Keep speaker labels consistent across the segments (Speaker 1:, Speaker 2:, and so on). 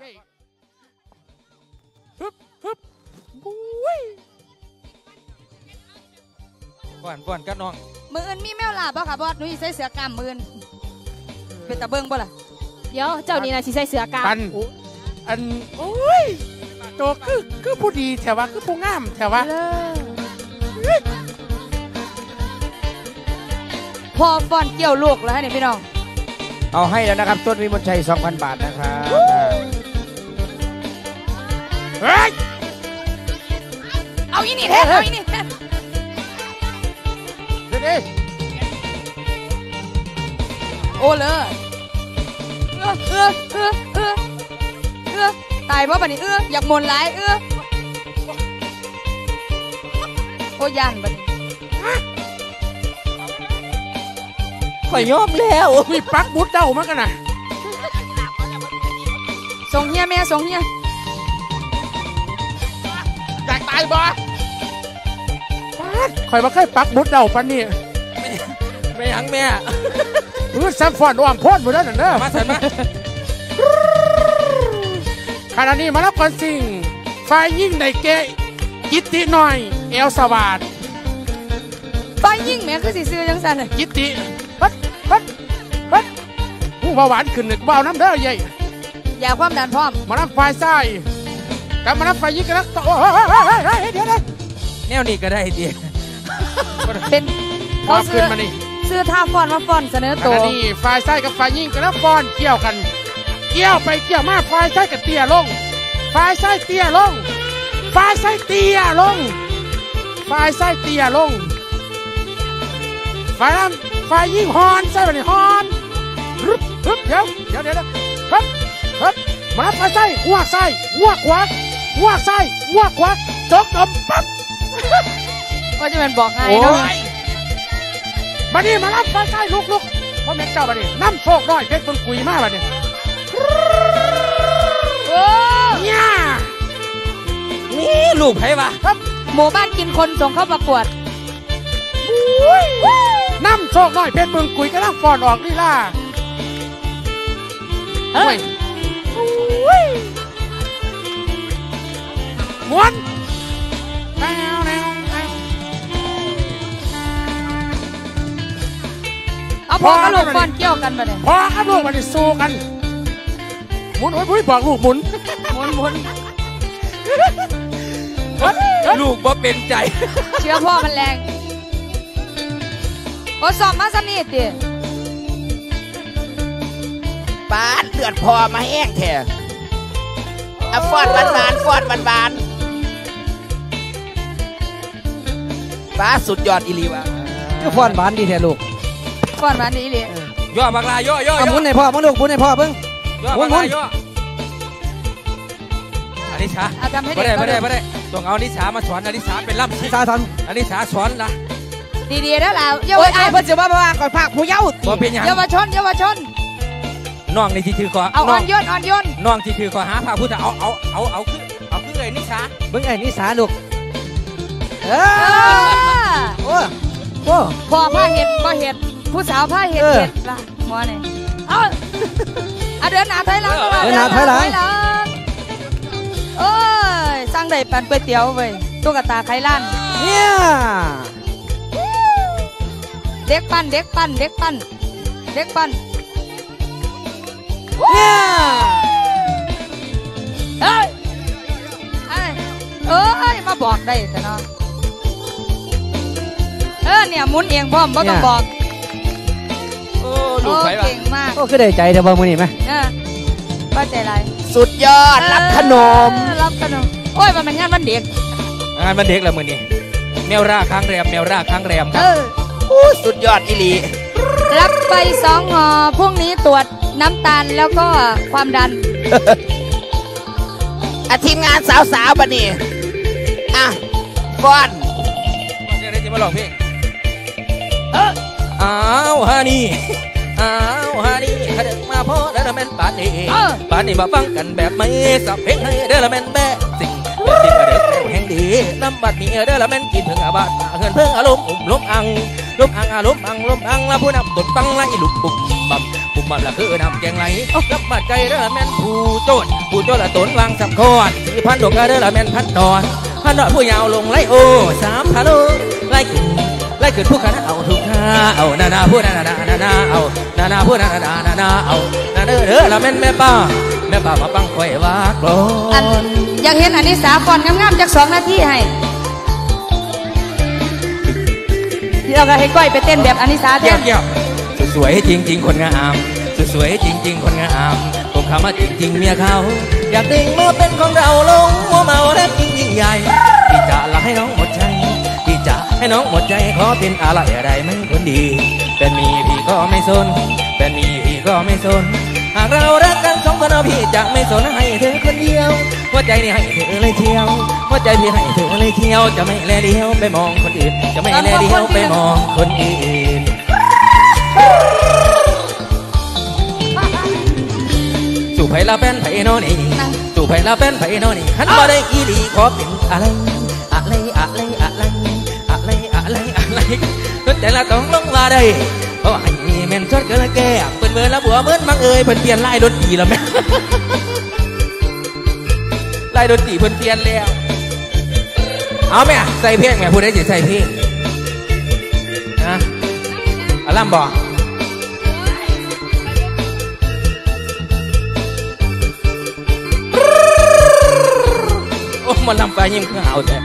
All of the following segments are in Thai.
Speaker 1: เย้ฮึบฮึบบุ้ย
Speaker 2: ก่อนก่อนก็น้อง
Speaker 3: มืออื่นมีแมวลาบ่ค่ะบอสหนูสิใส่เสื้อกล้ามมืออื่นเป็นตะเบิงบ่ล่ะ
Speaker 4: เดี๋ยวเจ้านี่นะสิใส่เสือกา
Speaker 1: ปันอันโอ้ยโตคือคือผู้ดีแถวว่าคือผู้งามแถวว่า
Speaker 3: พอฟอนเกี่ยวลูกแล้วฮะนี่พี่น้อง
Speaker 2: เอาให้แล้วนะครับ ต้นวิมลชัย 2,000 บาทนะครับ
Speaker 1: เฮ้ย
Speaker 3: เอาอีนี่แทนเอาอีนี่แทน
Speaker 1: เดี๋ยวดิ
Speaker 3: โอ้เลยเออเออเออเออเออตายเพราะบัดนี้เอออยากมนหลายเออโอ้ยันบัดนี้
Speaker 2: ข่อยยอมแล้ว
Speaker 1: มีปลั๊กบุดเด้ามันกันนะ
Speaker 3: ส่งเฮียแม่ส่งเฮีย
Speaker 1: อยากตายบ่ป๊าดข่อยมาเคยปลั๊กบุดเด้าปันนี่
Speaker 2: ไม่ยังแม่
Speaker 1: มือซับฟอนอ้อมโพ่นหมดแล้วนั่นเด้อ
Speaker 2: มาเสร็จมา
Speaker 1: ขณะนี้มารับก่อนสิ่งฝ่ายยิ่งในเกะกิตติหน่อย เอลสวาด
Speaker 3: ไฟยิ่งแม่คือสิซื้อจังซั่นน่ะ
Speaker 1: กิตติปัดปัดปัดผู้ผาหวานขึ้นหนึ่งเบาน้ำเด้อเยัย
Speaker 3: อย่าความดันพร้อม
Speaker 1: มารับฝ่ายซ้า ยกับมารับฝ่ายยิ่งกันแล้วโอ้ยเดี๋ยวเดี๋ยว
Speaker 2: แนวนี้ก็ได้เดีย
Speaker 3: เป็นเขาซื้อ
Speaker 1: มานี่
Speaker 3: ซื้อท่าฟอนมาฟอนเสนอตัว
Speaker 1: นี้ฝ่ายซ้ายกับฝ่ายยิ่งกันแล้วฟอนเกี่ยวกัน เกี่ยวไปเกี่ยวมาฝ่ายซ้ายกับเตี้ยลงฝ่ายซ้ายเตี้ยลงฝ่ายซ้ายเตี้ยลงฝ่ายซ้ายเตี้ยลงฝ่ายนั้นฝ่ายยิ่งฮอนใส่ไปนี่ฮอนรึบรึบเดี๋ยวเดี๋ยวเดี๋ยวเดี๋ยวครับครับมาฝ่ายซ้ายหัวซ้ายหัวขวา หัวซ้ายหัวขวาจกดมปั๊บ
Speaker 3: ว่าจะเป็นบอกไง
Speaker 1: โอ้
Speaker 3: เนาะ
Speaker 1: ยมานี่มารับฝ่ายซ้ายลุกลุกพ่อแม่เจ้ามานี่น้ำโชคน้อยเพชรคนกุยมากมาเนี่ย
Speaker 3: โอ้
Speaker 1: เนี่ย
Speaker 2: นี่ลูกไผวะ
Speaker 1: ครับ
Speaker 3: หมู่บ้านกินคนส่งเข้าประกวด
Speaker 1: น้ำโชคน้อยเพชรเมืองกุยกำลังฟอนออกลีลา
Speaker 3: เฮ้ย
Speaker 1: โอ้ยม้วนแนวแนวแนว
Speaker 3: เอาพอกับลูกฟอนเกี่ยวกันมาเนี่ย
Speaker 1: พอครับลูกมันสู้กันหมุนโอ้ยพุ้ยบอกลูกหมุน
Speaker 3: หมุนหมุน
Speaker 2: ลูกบ่เป็นใจ
Speaker 3: เชื้อพ่อมันแรงโอ้สอบมาสนิทดิ
Speaker 5: ปาดเลือดพอมาแห้งแท้อะฟอดหวานหวานๆฟอดหวานหวาน ป้าสุดยอดอีหลีวะ
Speaker 2: ก็ฟอนบานดีแท้ลูก
Speaker 3: ฟอนมานี่เลย
Speaker 2: ย่อบักลาย่อย่อ
Speaker 6: เอา
Speaker 2: ย่
Speaker 6: หมุนให้พ่อมึงลูกหมุนให้พ่อเบิ่ง
Speaker 2: ย่อ
Speaker 6: หมุ
Speaker 2: บั
Speaker 6: น
Speaker 2: ก
Speaker 6: หมุ
Speaker 2: ลานย่ออนิชา
Speaker 3: เอาทำให้
Speaker 2: ไม่
Speaker 3: เด็ก
Speaker 2: ได้ไม่ได้
Speaker 3: ก็
Speaker 2: ไม่ได้ต้องเอาอนิชามาสอนอนิชาเป็นล่ำสิ
Speaker 6: สาสัน
Speaker 2: อนิชาสอนละ
Speaker 3: ดีๆแล้วล่ะเยา
Speaker 6: โอ้
Speaker 3: วยช
Speaker 6: ไอ้
Speaker 3: น
Speaker 6: เพิ่นสิว่าว่าก่อนภาคผู้เยาว์
Speaker 2: บ่เป็นหยัง
Speaker 3: เยาวชนเยาวชน
Speaker 2: น้องนี่ที่ถือขอ
Speaker 3: เอา
Speaker 2: น้
Speaker 3: อ่
Speaker 2: อ
Speaker 3: องนโยนอ่อนโยน
Speaker 2: น้องที่ถือขอหาพระพุทธเอาเอาเอาเอาคือเอาคือไอ้นิชา
Speaker 6: เบิ่งไอ้นิสาลูก เอ
Speaker 3: เอ
Speaker 6: อ
Speaker 3: อ
Speaker 6: โอ้โอ้
Speaker 3: พ่อผ้าเห็ดพ่อเห็ด ผู้สาวผ้าเห็ด
Speaker 6: เออ
Speaker 3: เห็ดล่ะหมอนี่เอาเอาเดินหน้าถอยหลัง
Speaker 6: เดินหน้าถอยหลัง
Speaker 3: งโอ้ยสั่งได้ปันก๋วยเตี๋ยวเว้ยตุ๊กตาไข่ล้าน
Speaker 6: เนี่ย
Speaker 3: เด็กปั้นเด็กปั้นเด็กปั้นเด็กปั้น
Speaker 6: เนี่ย
Speaker 3: เฮ้ยเอ้ยเอ้ยมาบอกได้แต่เนาะ เนี่ยหมุนเองพร้อมบ่ต้องบอก
Speaker 2: โอ้ลูกไผวะ
Speaker 3: เก่งมาก
Speaker 6: โอ้คือได้ใจเด้อบ่มื้อนี้แม่
Speaker 3: เออป้าใจไร
Speaker 5: สุดยอดรับขนม
Speaker 3: รับขนมโอ้ยมันเป็นงานวันเด็ก
Speaker 2: งานมันเด็กแล้วมื้อนี้แนวร่าค้างแรมแนวร่าค้างแรมค
Speaker 3: เอ
Speaker 2: รับ
Speaker 3: อ
Speaker 5: อู้สุดยอดอีหลี
Speaker 3: รับไปสองห่อพรุ่งนี้ตรวจน้ำตาลแล้วก็ความดัน
Speaker 5: อาทีมงานสาวๆบันนี่อะฟอน
Speaker 2: เดี๋ยวได้จะมาลองเพลง อ้ออ้าวฮานี่อ้าวฮานี่ถ้าเด็กมาพอแล้วละแม่นปานนี้
Speaker 3: เออ
Speaker 2: ปานนี้มาฟังกันแบบไม่สับเพลงให้เด้อละแม่นแม่สิ่งเด็ดสิ่งกระเด็ดแนวแห่งดีน้ำบัดนี้เด้อละแม่นกินถึงอาบาดเงินเพิ่งอารมณ์อุ่มลมอังลมอังอารมณ์อังลมอังละผู้นำตดฟังไล่ลุกปุ่มบัมปุ่มบัมละคือนำแกงไหลรับมาใจเด้อละแม่นผู้โจดผู้โจละตนวางสับคอนสี่พันดอกกระเด้อละแม่นพันดอนพันดอนผู้ยาวลงไล่โอสามพันโลไล่ขึ้น ไล่ขึ้นผู้ขาเอาทุกท่าเอานานาผู้นานานานาเอานานาผู้นานานานาเอานาเด้อเด้อละแม่นแม่ป้าแม่ป้ามาปังคอยวากลอ
Speaker 6: อันอยากเห็นอันนี้สาก่อนงามๆจากสองนาทีให้เดี๋ยวก็ให้ก้อยไปเต้นแบบอันนี้สา
Speaker 2: เกี่ย
Speaker 6: น
Speaker 2: วยวสวยจริง ๆ คนงามสวยๆจริง ๆ คนงามผมคำว่าจริง ๆ เมียเขาอยากดึงมาเป็นของเราลงหัวเมาและยิ่งยิ่งใหญ่ที่จะละให้น้องหมดใจ ให้น้องหมดใจขอเป็นอะไรอะไรไม่คนดีเป็นมีพี่ก็ไม่สนเป็นมีพี่ก็ไม่สนหากเรารักกันสองคนเอาพี่จะไม่สนให้เธอคนเดียวหัวใจนี่ให้เธอเลยเที่ยวหัวใจพี่ให้เธอเลยเที่ยวจะไม่แลเดียวไปมองคนอื่น จะไม่แลเดียวไปมองคนอื่นสู่ไผละเป็นไผโนนี่สู่ไผละเป็นไผโนนี่ขันบ่ได้อีหลีขอเป็นอะไรอะไรอะไรอะไรอะไร ไรอะไรรถแต่ละต้องลงมาได้เพราะให้แม่นชดกินแก่เปินเบินแล้วบัวเบิ้นมังเอ่ยเพิ่นเปลี่ยนลายดนตรีแล้วแม่ลายดนตรีเพิ่นเปลี่ยนแล้ว เอาแม่ใส่เพลงแม่ผู้ใดสิใส่เพลงนะอลัมบอกโอ้มันลำไปยิ้มคือหาวแต่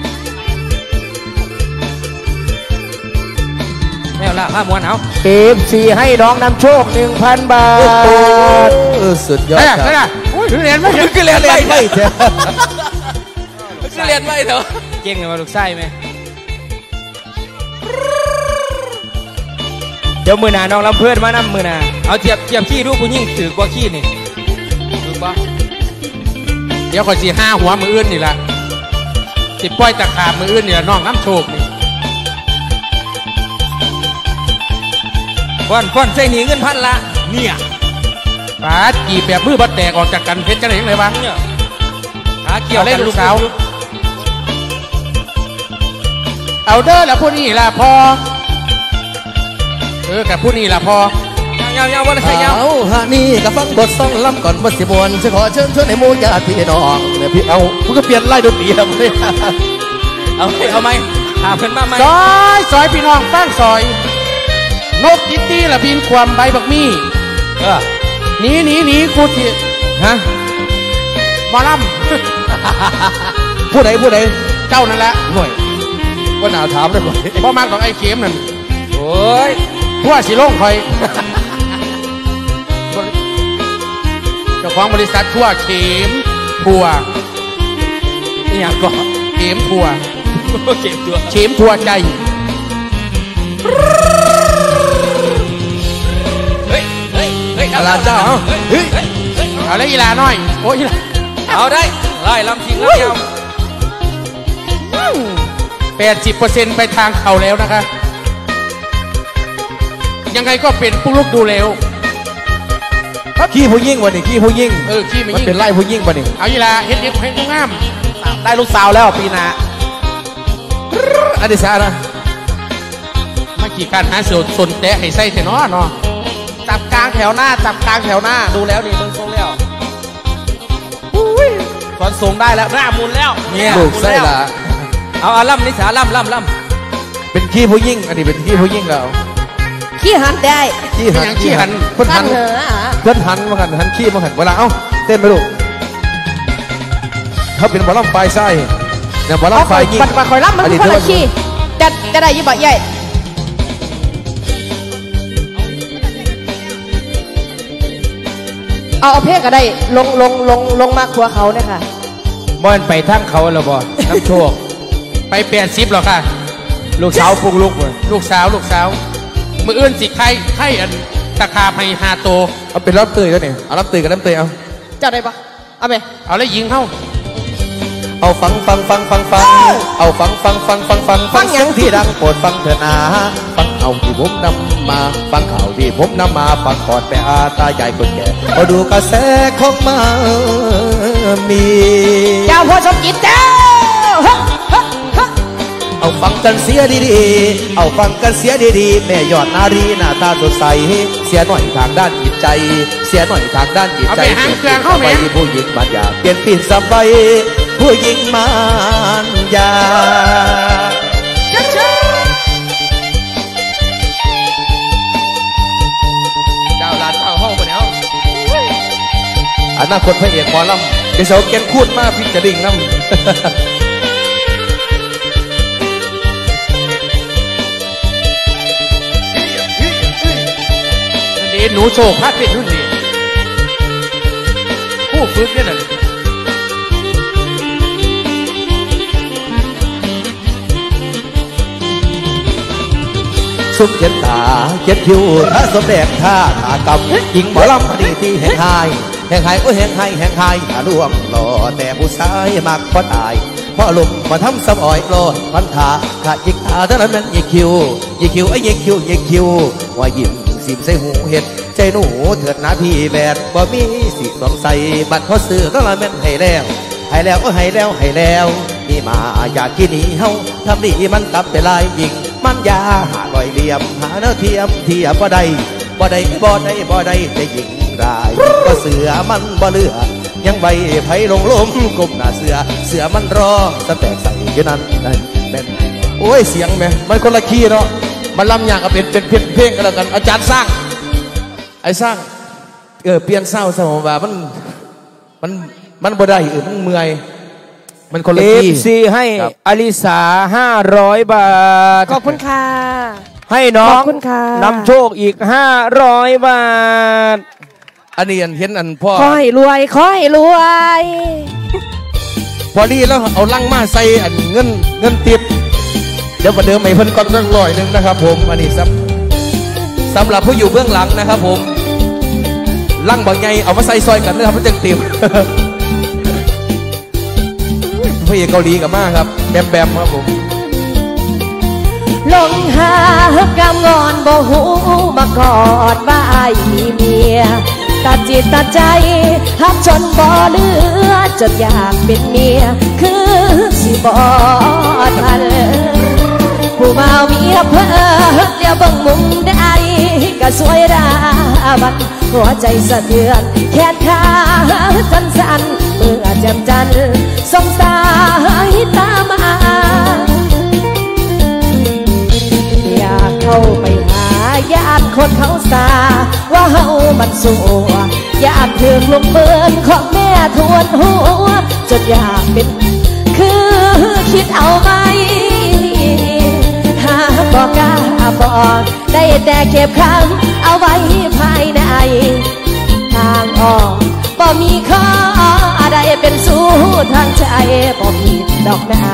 Speaker 2: แมวละผ้ามวนเอา
Speaker 7: เอฟซีให้น้องนำโชคหนึ่งพันบาทสุดยอด
Speaker 1: เฮ้ย
Speaker 7: ค
Speaker 1: เฮ้ย
Speaker 7: รับ
Speaker 1: อุ้ยเรียนไม่
Speaker 2: คือเรียนไม่เถ
Speaker 7: ไม่
Speaker 2: อะ
Speaker 7: เถอะ
Speaker 2: คือเรียนไม่เถอะ
Speaker 3: เก่งเลยมาลูกไส้ไหมเดี๋ยวมือหนาน้องลำเพื่อนมานํมือหนา
Speaker 2: เอาเทียบเทียบขี้ดูผู้ยิ่งถือกว่าขี้นี่ถือปะ
Speaker 1: เดี๋ยวขอยสีห้าหัวมืออื่นนี่ละสิปล่อยตะขาบมืออื่นนี่ละน้องน้ำโชคนี่
Speaker 2: ฟ้อนฟ้อนใส่หนีเงินพันละเนี่ย
Speaker 1: ปาดกี่แบบมือบัดแตกออกจากกันเพชรจะไหนยังไงวะ
Speaker 2: เนี่ยขาเกี่ยว
Speaker 1: เอาเล่น
Speaker 2: กัน
Speaker 1: ลูกสาว เอาเด้อแล้วผู้นี้ล่ะพอ เออกับผู้นี้ล่ะพอ
Speaker 2: ยาวๆยาวๆวันละใส่ยาว
Speaker 7: เอาฮะนี่ก็ฟังบทสองลำก่อนบทสิบวนจะขอเชิญชวนให้หมูญาติพี่น้องเนี่ยพี่เอาคุณก็เปลี่ยนไล่ดนตรีแล้วเลย
Speaker 2: เอาไหมเอาไหมหาเพิ่นมาไหม
Speaker 1: ซอยซอยพี่น้องฟังซอย นกติตี้ละบินความใบบักมี่
Speaker 2: เออ
Speaker 1: หนีหนีหนีกูที
Speaker 7: ฮะ
Speaker 1: หมอล
Speaker 7: ผู้ใดผู้ใดำ
Speaker 1: เจ้านั่นแหละ
Speaker 7: หน่อยว่าหนาถามเลยบ่
Speaker 1: พ่อมากของไอ้เข็มนั่น
Speaker 2: โอ้ย
Speaker 1: ทั่วสิโล่งคอยเจ้าของบริษัททั่วเข็มทัว
Speaker 2: นี่ยังก่อน
Speaker 1: เข็มทัว
Speaker 2: เก็บตัว
Speaker 1: เข็มทัวใจ
Speaker 7: อาลาเจ้าเอา
Speaker 2: เฮ้ย
Speaker 7: เฮ้ย
Speaker 2: เฮ้ยเฮ้ย
Speaker 1: เอาเลยอีลาน้อย โอ้ยอีลา
Speaker 2: เอาได้ไล่ลำทิ้งลำยาว
Speaker 1: แปดสิบเปอร์เซ็นต์ไปทางเขาแล้วนะคะ ยังไงก็เป็นผู้ลูกดูแล้ว
Speaker 7: ขี้ผู้ยิ่งวันนี้ขี้ผู้ยิ่ง
Speaker 1: เออขี้ไม่
Speaker 7: มัน
Speaker 1: ยิ่ง
Speaker 7: เป็นไล่ผู้ยิ่งวันนี้
Speaker 1: เอาอีลาเฮ็ดเฮ็ดเฮ็ดงาม
Speaker 7: ได้ลูกสาวแล้วปีหนาอันนี้สานะ
Speaker 1: มาขี่การหาเสือสนแตะให้ใส่เถอะเนาะเนาะ
Speaker 7: จับกลางแถวหน้า จับกลางแถวหน้า ดูแล้วนี่เบิ่งทรงแล้วสอนสูงได้แล้วหน้ามุนแล้ว
Speaker 2: เนี่ย
Speaker 7: ลูกไส้ละ
Speaker 2: เอาเอาล่ำนิสาล่ำล่ำล่
Speaker 7: เป็นขี้ผู้ยิ่ง อันนี้เป็นขี้ผู้ยิ่งแล้ว
Speaker 6: ขี้หันได้
Speaker 7: ขี้หัน
Speaker 1: อย่างขี้หัน
Speaker 7: เพื่อนหัน
Speaker 6: เหรอ
Speaker 7: เพื่อนหันมาหันหันขี้มาหันเวลาเอ้าเต้นไปลูกเขาเป็นบอลลัมไฟไส้เนี่ยบอลลัมไฟยิ่ง
Speaker 6: บัดบัดคอยรับมัน
Speaker 7: อั
Speaker 6: คือคนละ
Speaker 7: ถืว่า
Speaker 6: ขี้จะจะได้อยี่บ่ใหญ่ เอาเอาเพศก็ได้ลงลงลงลงมาครัวเขาเนี่ยค่ะ
Speaker 3: บอนไปทั้งเขาแล้วบ่น้ำโชค
Speaker 1: ไปแปดสิบหรอค่ะ
Speaker 3: ลูกสาวปลุกลุกเลย
Speaker 1: ลูกสาวลูกสาวมืออื่นสิไข่ไข่อันตะขาบให้หาโต
Speaker 7: เอาเป็นรับเตยก็เนี่ยเอารับเตยกับน้ำเตยเอา
Speaker 6: เจ้าได้ปะเอาไป
Speaker 1: เอาแล้วยิงเข้า
Speaker 7: เอาฟังฟังฟังฟังฟังเอาฟังฟังฟังฟังฟังฟังเสียงที่ดังโปรดฟังเถิดนาฟังเอาที่ผมนำมา ฟังข่าวที่ผมนำมาฟังก่อนแต่อาตาใหญ่คนแก่มาดูกระแสของมามี
Speaker 6: เจ้าพ่อสมจิตเจ้าฮะฮะฮะ
Speaker 7: เอาเอาฟังกันเสียดีๆ เอาฟังกันเสียดีๆ แม่ยอดนารีหน้าตาสดใส เสียหน่อยทางด้านจิตใจ เสียหน่อยทางด้านจิตใจ
Speaker 1: เอาไปหางเครื่องเข้าแม่
Speaker 7: ไปผู้หญิงมันอยากเปลี่ยนปีนสบาย ผู้หญิงมันอยาก
Speaker 3: ดาวลานเข้าห้องไปแล้ว
Speaker 7: อนาคตพระเอกหมอลำเดี๋ยวเสาเกนคูดมาพิจาริงน้ำ
Speaker 1: นี่หนูโศกพลาดเป็นรุ่นนี้ผู้ฝึกเนี่ยน่ะ
Speaker 7: สุขเขียนตาเขียนคิวถ้าสมแดงท่าขากำหญิงหมอลำพอดีที่แห่งไห้แห่งไห้โอ้แห่งไห้แห่งห้อย่าล่วงหล่อแต่ผู้ชายมักพอตายพราะลมมาทำสมอ่อยโปรดพันธาขาดยิกตาเท่านั้นมันยิกคิวยิกคิวไอ้ยิกคิวยิกคิวว่ายิ้มสิมใส่หูเห็ดใจหนูเถิดหนาพี่แบดบ่มีสิสงสัยบัตรพอซื้อก็ละแม่นให้แล้วให้แล้วก็ให้แล้วให้แล้วนี่มาอยากกินนี้เฮาทำดีมันตับแต่ลายยิง มันยาหาลอยเหลี่ยมหาเนื้อเทียมเทียบบ่ได้บ่ได้บ่ได้บ่ได้แต่ยิงรายก็เสือมันบ่เลือยังไว้ไผ่ลงลมกลมหน้าเสือเสือมันรอสแตกใส่อยู่นั่นนั่นแม่นโอ้ยเสียงแม่มันคนละคีย์เนาะมันลำอย่างก็เป็นเป็นเพลงเพลงกันแล้วกันอาจารย์สร้างไอ้สร้างเออเปลี่ยนเศร้าสมองว่ามันมันมันบ่ได้เออมันเมื่อย มันคน
Speaker 3: เอ
Speaker 7: ละ
Speaker 3: ฟ
Speaker 7: ที่
Speaker 3: ซีให้
Speaker 7: ครับ
Speaker 3: อลิสาห้าร้อยบาท
Speaker 6: ขอบคุณค่ะ
Speaker 3: ให้น้อง
Speaker 6: ขอบคุณค่ะ
Speaker 3: นำโชคอีกห้าร้อยบาท
Speaker 7: อันนี้อันเห็นอันพ่อ
Speaker 6: ขอให้รวยขอให้รวย
Speaker 7: พอดีแล้วเอาลังมาใส่อันเงินเงินติดเดี๋ยวมาเดิมให้เพิ่นก่อนสักร้อยหนึงนะครับ ผมอันนี้สำสำหรับผู้อยู่เบื้องหลังนะครับ ผมลังบางไงเอามาใส่ซอยกันนะครับมันจังติม พระเอกเกาหลีกับมากครับ แบมแบมครับผม
Speaker 6: ลงหากำงอนบ่หูมากอดว่าไอมีเมียตัดจิตตัดใจหักจนบ่เหลือจนอยากเป็นเมีย คือสิบ่ทันผู้บ่าเมียเพ้อเดี๋ยวบังมุมได้ก็สวยราบันหัวใจสะเทือนแขนขาสั่นสั่น อแจ่มจันทร์สงสายตามา อยากเข้าไปหาญาติคนเขาสา ว่าเฮามันสัวอยากถึงลงเบินของแม่ทวนหัว จนอยากเป็น คือคิดเอาไหมหาบอกกล้าบอกได้แต่เก็บคำเอาไว้ภายใน ทางออกบ่มีข้อ เป็นสู้ทางใจบ่ผิดดอกนา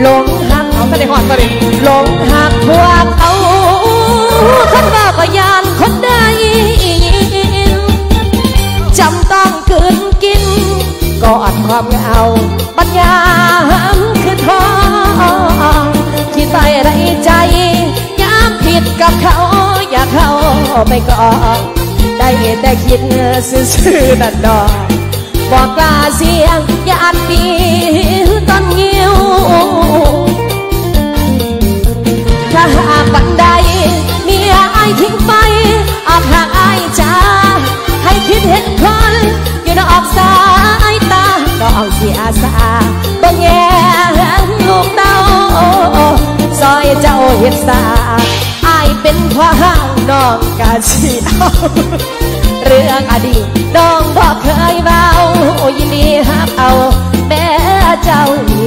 Speaker 6: หลงหักเอาก็ได้หอดก็ได้หลงหักพวกเอาคนว่าก็ยานคนใดจำต้องคืนกินกอดความเหงาปัญญาคือท้อคิดไปไรใจยามผิดกับเขา อยากเข้าไปกอด ได้แต่คิดซื่อๆนั่นดอกบอกกล้าเสียงย่าอันปีตอนงิ้วถ้าหากบันไดเมียอายทิ้งไปออกห่างอายจ้าให้คิดเห็นคนอยู่นอกสายตาต้องเสียสาบ่แย่ลูกเต้าซอยเจ้าเห็ดสาายเป็นพ่อห้างน้องกาชีเอาเรื่องอดีตน้องบอกเคยเบายินดีฮักเอาแม่เจ้ามี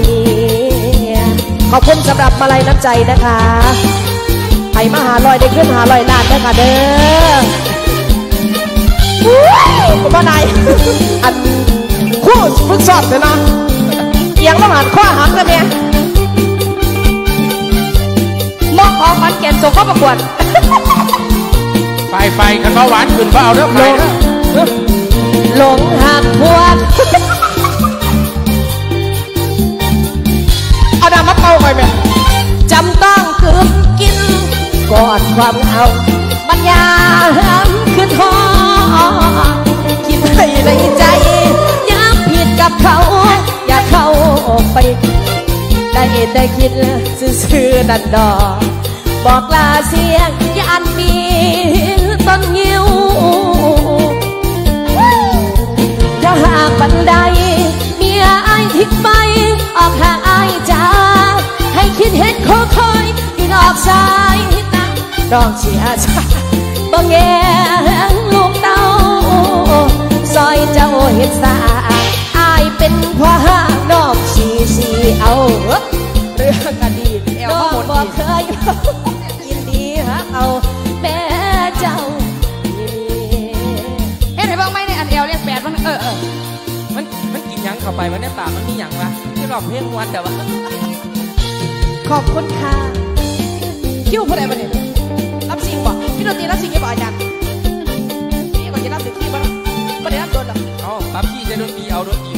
Speaker 6: ขอบคุณสำหรับมาลัยน้ำใจนะคะไผ่มาหาลอยได้ขึ้นหาลอยลานนะคะเด้ออุ้ยคุณพ่อนายอันคู่ฝึกสอบเลยนะเอียงต้องหันข้อหักเลยเนี่ย แก่นส่งเข้าประกวด
Speaker 1: ไปไปคันว่าหวานขึ้นว่าเอาเด้อไปเด้อ
Speaker 6: หลงหักพวกเอาดามาเป่าไปแม่จำต้องคืนกินก่อนความเอาบัญญามคือท้อคิดให้ในใจย้ำผิดกับเขา อย่าเข้าไป ได้ได้คิดซื่อๆดันดอก บอกลาเสียงยันมีต้นยิวถ้าหากบันไดเมียอายทิ้งไป ออกหางอายจ้าให้คิดเห็นโคคอยยิงออกสายตาน้องเชียร์ชาบ่แงลูกเต้าซอยเจ้าเห็ดสา
Speaker 2: กินหยังเข้าไปมันในปากมันมีหยังวะที่รอบเพลงมวนแต่ว่า
Speaker 6: ขอบคุณค่ะคิวผู้ใดมาเนี่ยรับสิ่งบ่พี่ดนตรีรับสิ่งยังบ่อาจารย์พี่ก่อนจะรับสิ่งที่บ่ล่ะบ่ได้รับโดนหรอก
Speaker 2: เอาปั๊บพี่จะดนตรีเอาดนตรี